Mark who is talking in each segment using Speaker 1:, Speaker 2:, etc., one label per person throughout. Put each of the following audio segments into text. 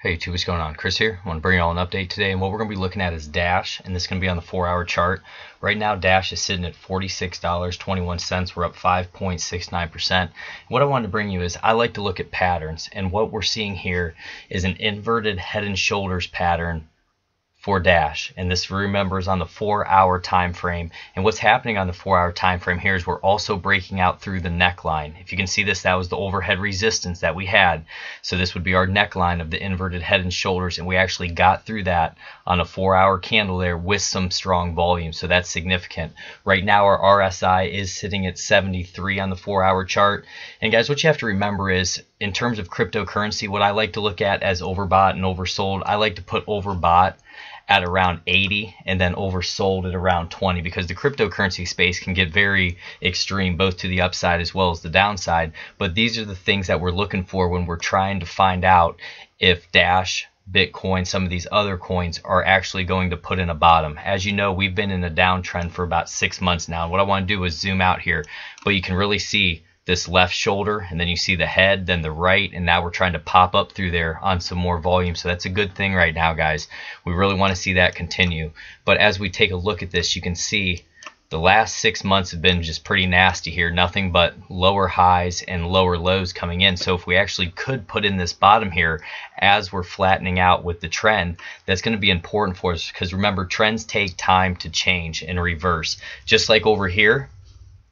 Speaker 1: Hey YouTube, what's going on? Chris here. I want to bring you all an update today, and what we're going to be looking at is Dash, and this is going to be on the four-hour chart. Right now, Dash is sitting at $46.21. We're up 5.69%. What I wanted to bring you is I like to look at patterns, and what we're seeing here is an inverted head and shoulders pattern for dash and this remember is on the four hour time frame and what's happening on the four hour time frame here is we're also breaking out through the neckline. If you can see this that was the overhead resistance that we had. So this would be our neckline of the inverted head and shoulders and we actually got through that on a four hour candle there with some strong volume. So that's significant. Right now our RSI is sitting at 73 on the four hour chart. And guys what you have to remember is in terms of cryptocurrency what I like to look at as overbought and oversold I like to put overbought at around 80 and then oversold at around 20 because the cryptocurrency space can get very extreme both to the upside as well as the downside. But these are the things that we're looking for when we're trying to find out if dash bitcoin some of these other coins are actually going to put in a bottom. As you know we've been in a downtrend for about six months now. What i want to do is zoom out here but you can really see this left shoulder and then you see the head then the right and now we're trying to pop up through there on some more volume. So that's a good thing right now guys. We really want to see that continue. But as we take a look at this you can see the last six months have been just pretty nasty here. Nothing but lower highs and lower lows coming in. So if we actually could put in this bottom here as we're flattening out with the trend that's going to be important for us because remember trends take time to change and reverse. Just like over here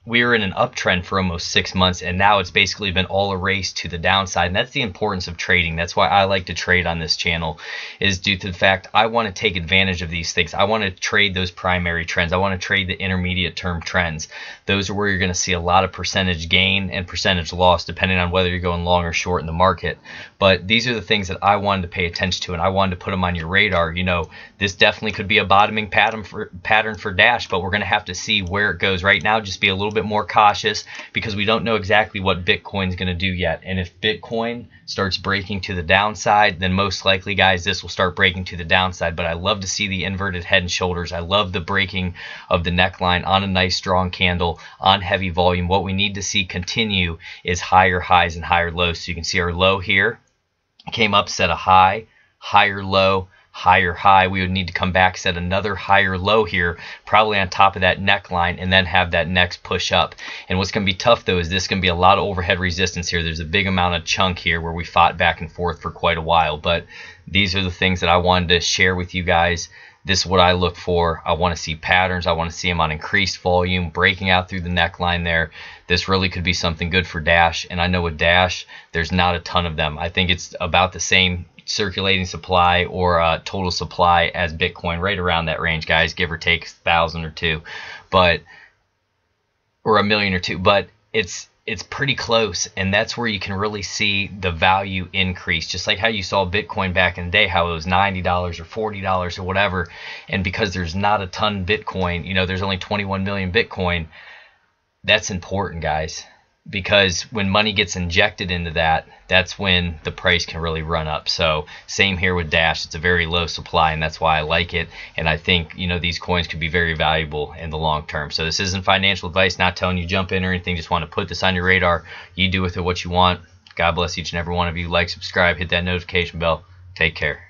Speaker 1: we were in an uptrend for almost six months and now it's basically been all erased to the downside and that's the importance of trading. That's why i like to trade on this channel is due to the fact i want to take advantage of these things. I want to trade those primary trends. I want to trade the intermediate term trends. Those are where you're going to see a lot of percentage gain and percentage loss depending on whether you're going long or short in the market. But these are the things that i wanted to pay attention to and i wanted to put them on your radar. You know this definitely could be a bottoming pattern for pattern for dash but we're going to have to see where it goes. Right now just be a little bit more cautious because we don't know exactly what Bitcoin's going to do yet. And if Bitcoin starts breaking to the downside, then most likely, guys, this will start breaking to the downside. But I love to see the inverted head and shoulders. I love the breaking of the neckline on a nice strong candle on heavy volume. What we need to see continue is higher highs and higher lows. So you can see our low here came up, set a high, higher low, higher high. We would need to come back, set another higher low here, probably on top of that neckline, and then have that next push up. And what's going to be tough though is this going to be a lot of overhead resistance here. There's a big amount of chunk here where we fought back and forth for quite a while. But these are the things that I wanted to share with you guys. This is what I look for. I want to see patterns. I want to see them on increased volume, breaking out through the neckline there. This really could be something good for Dash. And I know with Dash, there's not a ton of them. I think it's about the same circulating supply or uh, total supply as Bitcoin, right around that range, guys, give or take a thousand or two, but or a million or two. But it's it's pretty close, and that's where you can really see the value increase. Just like how you saw Bitcoin back in the day, how it was ninety dollars or forty dollars or whatever, and because there's not a ton Bitcoin, you know, there's only 21 million Bitcoin. That's important, guys because when money gets injected into that, that's when the price can really run up. So same here with Dash. It's a very low supply, and that's why I like it. And I think you know these coins could be very valuable in the long term. So this isn't financial advice. Not telling you jump in or anything. Just want to put this on your radar. You do with it what you want. God bless each and every one of you. Like, subscribe, hit that notification bell. Take care.